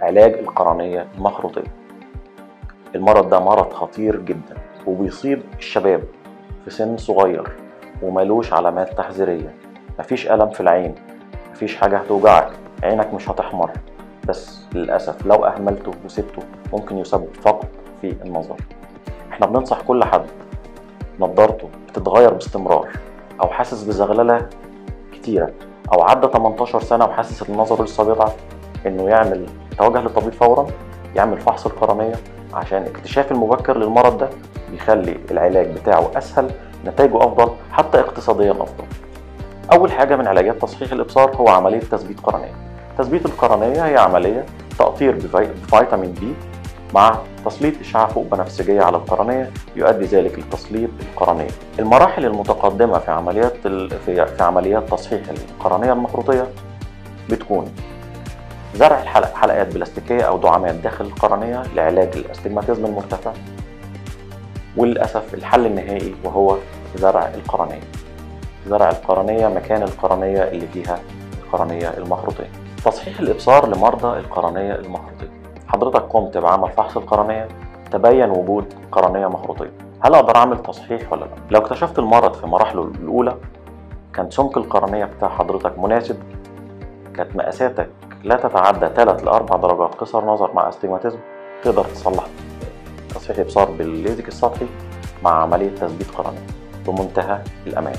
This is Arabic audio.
علاج القرنية المخروطية. المرض ده مرض خطير جدا وبيصيب الشباب في سن صغير وملوش علامات تحذيرية. مفيش ألم في العين مفيش حاجة هتوجعك عينك مش هتحمر. بس للأسف لو أهملته وسبته ممكن يسبب فقد في النظر. إحنا بننصح كل حد نظارته بتتغير باستمرار أو حاسس بزغللة كتيرة أو عدى 18 سنة وحاسس إن نظره لسه بيضعف. إنه يعمل يتوجه للطبيب فورا يعمل فحص القرنية عشان اكتشاف المبكر للمرض ده بيخلي العلاج بتاعه أسهل نتائجه أفضل حتى اقتصاديا أفضل أول حاجة من علاجات تصحيح الإبصار هو عملية تثبيت قرنية تثبيت القرنية هي عملية تقطير بفي- بفيتامين بي مع تسليط إشعاع فوق بنفسجية على القرنية يؤدي ذلك لتسليط القرنية المراحل المتقدمة في عمليات. في... عمليات تصحيح القرنية المخروطية بتكون زرع الحلق حلقات بلاستيكية أو دعامات داخل القرنية لعلاج الاستجماتيزم المرتفع وللأسف الحل النهائي وهو زرع القرنية زرع القرنية مكان القرنية اللي فيها القرنية المخروطية تصحيح الإبصار لمرضى القرنية المخروطية حضرتك قمت بعمل فحص القرنية تبين وجود قرنية مخروطية هل أقدر أعمل تصحيح ولا لا؟ لو اكتشفت المرض في مراحله الأولى كان سمك القرنية بتاع حضرتك مناسب؟ كانت مقاساتك لا تتعدى 3 ل 4 درجات قصر نظر مع استجماتيزم تقدر تصلح تصحيح إبصار بالليزك السطحي مع عملية تثبيت قرنية. بمنتهى الأمان.